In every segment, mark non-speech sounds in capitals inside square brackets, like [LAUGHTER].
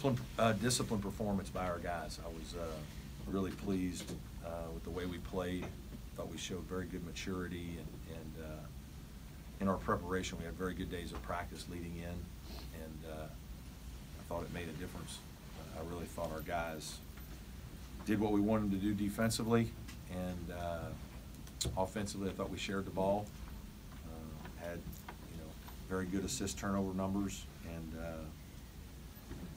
Uh, discipline performance by our guys. I was, uh, really pleased, uh, with the way we played. Thought we showed very good maturity and, and, uh, in our preparation, we had very good days of practice leading in, and, uh, I thought it made a difference. I really thought our guys did what we wanted to do defensively, and, uh, offensively, I thought we shared the ball. Uh, Had, you know, very good assist turnover numbers, and, uh,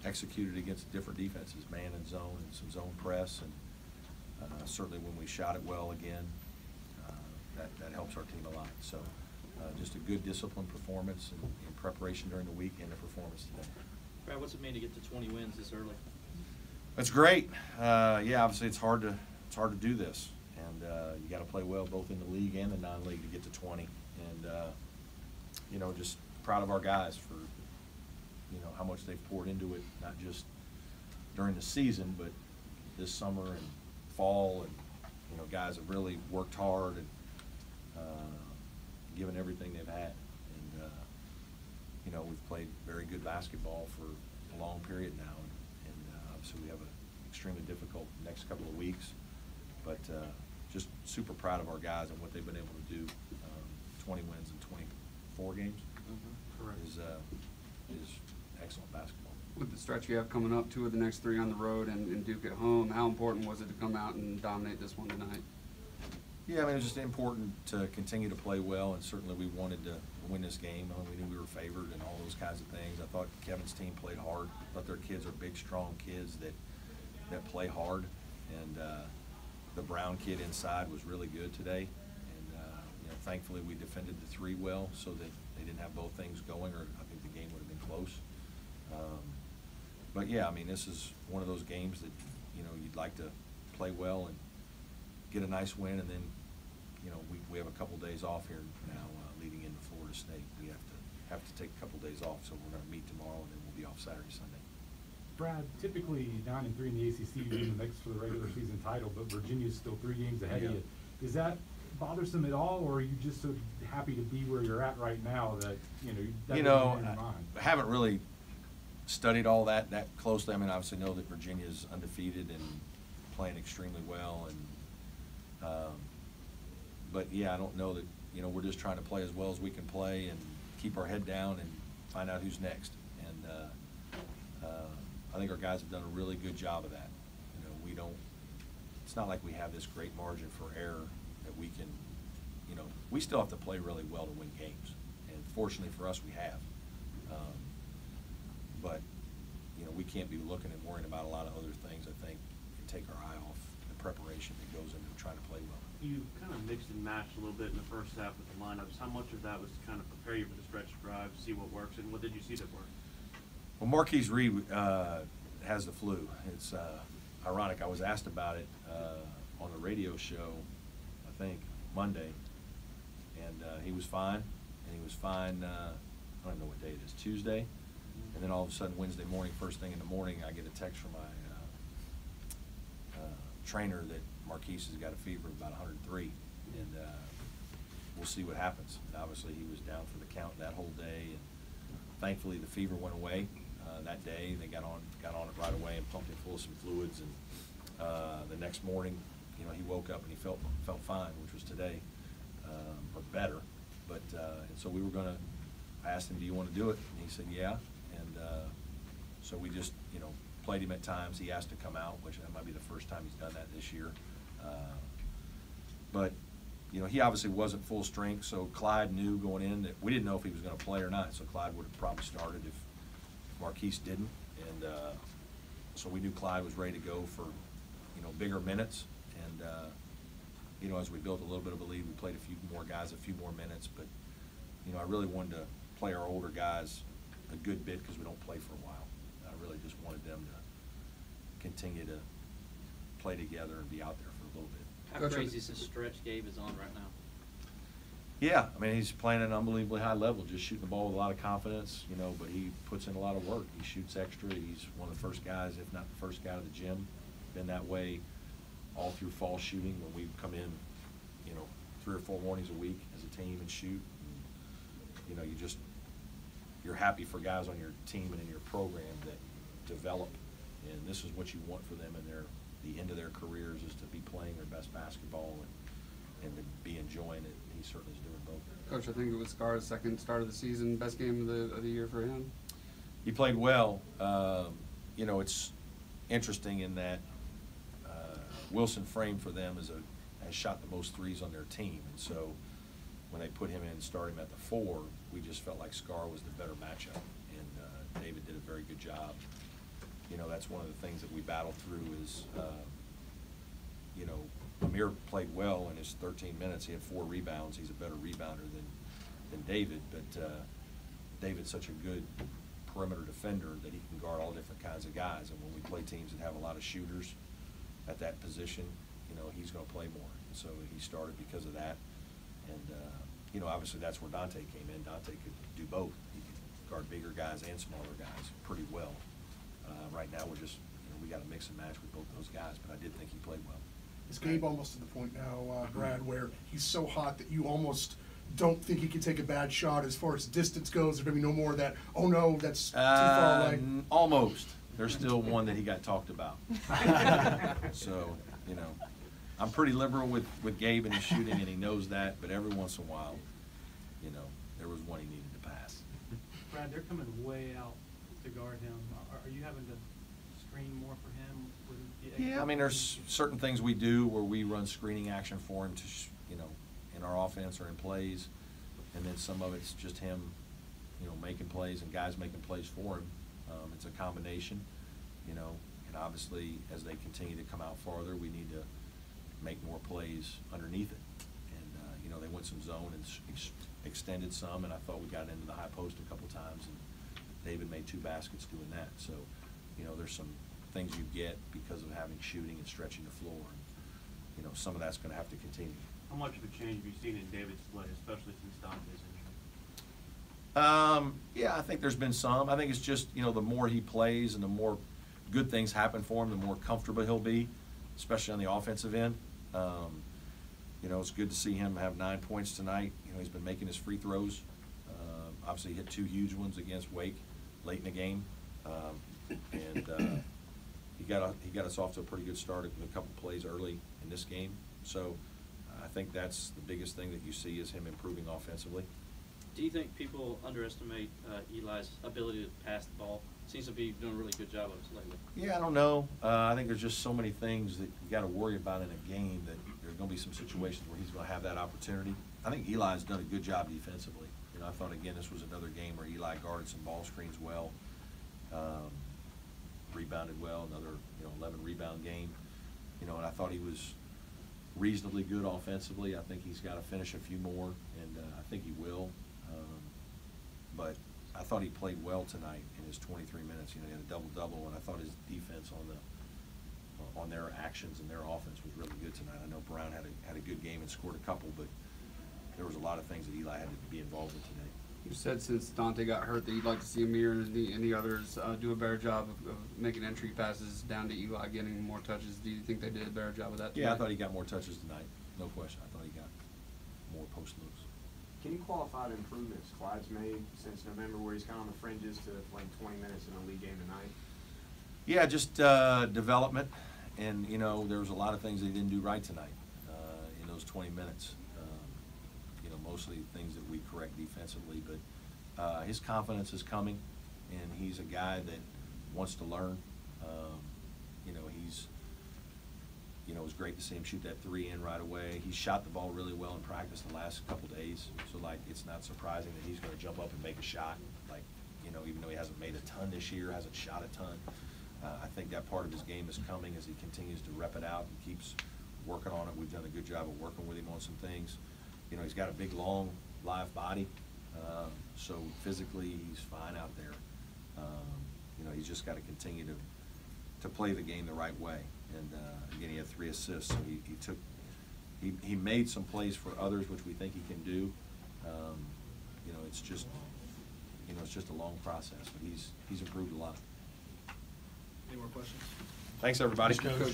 executed against different defenses, man and zone, and some zone press, and uh, certainly when we shot it well again, uh, that, that helps our team a lot. So, uh, just a good disciplined performance in preparation during the week and the performance today. Brad, what's it mean to get to twenty wins this early? That's great. Uh, yeah, obviously it's hard to it's hard to do this, and uh, you got to play well both in the league and the non-league to get to 20. And uh, you know, just proud of our guys for you know how much they've poured into it, not just during the season, but this summer and fall. And you know, guys have really worked hard and uh, given everything they've had. And uh, you know, we've played very good basketball for a long period now, and, and uh, obviously we have an extremely difficult next couple of weeks. But uh, just super proud of our guys and what they've been able to do. Um, 20 wins in 24 games Correct. is uh, is excellent basketball. With the stretch you have coming up, two of the next three on the road and, and Duke at home, how important was it to come out and dominate this one tonight? Yeah, I mean, it was just important to continue to play well, and certainly we wanted to win this game. I mean, we knew we were favored and all those kinds of things. I thought Kevin's team played hard. I thought their kids are big, strong kids that, that play hard. And uh, the Brown kid inside was really good today. And, uh, you know, thankfully, we defended the three well so that they didn't have both things going, or I think the game would have been close. Um, But yeah, I mean, this is one of those games that, you know, you'd like to play well and get a nice win, and then, you know, we, we have a couple days off here now, uh, leading into Florida State. We have to, have to take a couple days off, so we're gonna meet tomorrow, and then we'll be off Saturday, Sunday. Brad, typically nine and three in the ACC, you're in the mix for the regular [CLEARS THROAT] season title, but Virginia's still three games ahead of you. Is that bothersome at all, or are you just so happy to be where you're at right now that, you know, that You know, enter your mind? I haven't really studied all that, that closely. I mean, obviously know that Virginia is undefeated and playing extremely well, and, um, but yeah, I don't know that, you know, we're just trying to play as well as we can play and keep our head down and find out who's next. And, uh, uh, I think our guys have done a really good job of that. You know, we don't, it's not like we have this great margin for error that we can, you know, we still have to play really well to win games. And fortunately for us, we have. Um, But, you know, we can't be looking and worrying about a lot of other things, I think, and take our eye off the preparation that goes into trying to play well. You kind of mixed and matched a little bit in the first half with the lineups. How much of that was to kind of prepare you for the stretch drive, see what works, and what did you see that worked? Well, Marcquise Reed uh, has the flu. It's uh, ironic. I was asked about it uh, on the radio show, I think Monday, and uh, he was fine. And he was fine. Uh, I don't know what day it is. Tuesday, and then all of a sudden Wednesday morning, first thing in the morning, I get a text from my uh, uh, trainer that Marcquise has got a fever of about 103, and uh, we'll see what happens. And obviously, he was down for the count that whole day, and thankfully the fever went away uh, that day. They got on got on it right away and pumped him full of some fluids. And uh, the next morning, you know, he woke up and he felt felt fine, which was today, um, or better. But uh, and so we were gonna. I asked him, "Do you want to do it?" And he said, "Yeah." Uh, so we just, you know, played him at times. He asked to come out, which that might be the first time he's done that this year. Uh, but, you know, he obviously wasn't full strength, so Clyde knew going in that we didn't know if he was gonna play or not, so Clyde would have probably started if Marcquise didn't. And, uh, so we knew Clyde was ready to go for, you know, bigger minutes. And, uh, you know, as we built a little bit of a lead, we played a few more guys, a few more minutes, but, you know, I really wanted to play our older guys a good bit because we don't play for a while. I really just wanted them to continue to play together and be out there for a little bit. How Coach, crazy is this stretch Gabe is on right now? Yeah, I mean, he's playing at an unbelievably high level, just shooting the ball with a lot of confidence, you know, but he puts in a lot of work. He shoots extra. He's one of the first guys, if not the first guy to the gym. Been that way all through fall shooting when we come in, you know, three or four mornings a week as a team and shoot. And, you know, you just, you're happy for guys on your team and in your program that, develop, and this is what you want for them in their, the end of their careers, is to be playing their best basketball and, and to be enjoying it. He certainly is doing both. Coach, I think it was Scar's second start of the season, best game of the, of the year for him. He played well. Um, you know, it's interesting in that uh, Wilson Frame for them is a, has shot the most threes on their team. And so when they put him in, start him at the four, we just felt like Scar was the better matchup. And uh, David did a very good job. You know, that's one of the things that we battled through is, uh, you know, Aamir played well in his 13 minutes. He had four rebounds. He's a better rebounder than, than David. But uh, David's such a good perimeter defender that he can guard all different kinds of guys. And when we play teams that have a lot of shooters at that position, you know, he's going to play more. And so he started because of that. And, uh, you know, obviously that's where Donte came in. Donte could do both. He could guard bigger guys and smaller guys pretty well. Uh, right now, we're just, you know, we got to mix and match with both those guys, but I did think he played well. Is Gabe almost to the point now, uh, Brad, where he's so hot that you almost don't think he can take a bad shot as far as distance goes? There's gonna be no more of that, oh no, that's too far away. Um, Almost. There's still one that he got talked about. [LAUGHS] So, you know, I'm pretty liberal with, with Gabe and his shooting, and he knows that, but every once in a while, you know, there was one he needed to pass. Brad, they're coming way out to guard him. Are, are you having to screen more for him? Yeah, I mean, there's certain things we do where we run screening action for him to, you know, in our offense or in plays. And then some of it's just him, you know, making plays and guys making plays for him. Um, it's a combination, you know, and obviously, as they continue to come out farther, we need to make more plays underneath it. And, uh, you know, they went some zone and ex- extended some, and I thought we got into the high post a couple times, and David made two baskets doing that. So, you know, there's some things you get because of having shooting and stretching the floor. And, You know, some of that's gonna have to continue. How much of a change have you seen in David's play, especially since Donte's injury? Um, yeah, I think there's been some. I think it's just, you know, the more he plays and the more good things happen for him, the more comfortable he'll be, especially on the offensive end. Um, you know, it's good to see him have nine points tonight. You know, he's been making his free throws. Um, obviously, hit two huge ones against Wake late in the game. Um, and, uh, he got, a- he got us off to a pretty good start with a couple plays early in this game. So I think that's the biggest thing that you see is him improving offensively. Do you think people underestimate uh, Eli's ability to pass the ball? Seems to be doing a really good job of it lately. Yeah, I don't know. Uh, I think there's just so many things that you gotta worry about in a game that there's gonna be some situations where he's gonna have that opportunity. I think Eli's done a good job defensively. You know, I thought again, this was another game where Eli guarded some ball screens well. Um, rebounded well, another, you know, eleven rebound game. You know, and I thought he was reasonably good offensively. I think he's gotta finish a few more, and, uh, I think he will. But I thought he played well tonight in his twenty-three minutes. You know, he had a double-double, and I thought his defense on the, on their actions and their offense was really good tonight. I know Brown had a, had a good game and scored a couple, but there was a lot of things that Eli had to be involved in today. You said since Donte got hurt that you'd like to see Aamir and the, and the others uh, do a better job of, of making entry passes down to Eli, getting more touches. Do you think they did a better job of that? Yeah, I thought he got more touches tonight, no question. I thought he got more post moves. Can you qualify the improvements Clyde's made since November, where he's kind of on the fringes to playing twenty minutes in a league game tonight? Yeah, just uh, development, and you know, there was a lot of things he didn't do right tonight uh, in those 20 minutes. Um, you know, mostly things that we correct defensively, but uh, his confidence is coming, and he's a guy that wants to learn. Um, you know, he's you know, it was great to see him shoot that three in right away. He shot the ball really well in practice the last couple days, so like it's not surprising that he's going to jump up and make a shot. Like, you know, even though he hasn't made a ton this year, hasn't shot a ton, uh, I think that part of his game is coming as he continues to rep it out and keeps working on it. We've done a good job of working with him on some things. You know, he's got a big, long, live body, um, so physically he's fine out there. Um, you know, he's just got to continue to to play the game the right way. And uh, again, he had three assists, so he, he took, he, he made some plays for others, which we think he can do. Um, you know, it's just, you know, it's just a long process, but he's, he's improved a lot. Any more questions? Thanks, everybody. Thanks, Coach.